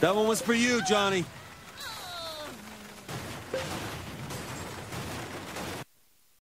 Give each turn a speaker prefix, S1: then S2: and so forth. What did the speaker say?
S1: That one was for you, Johnny.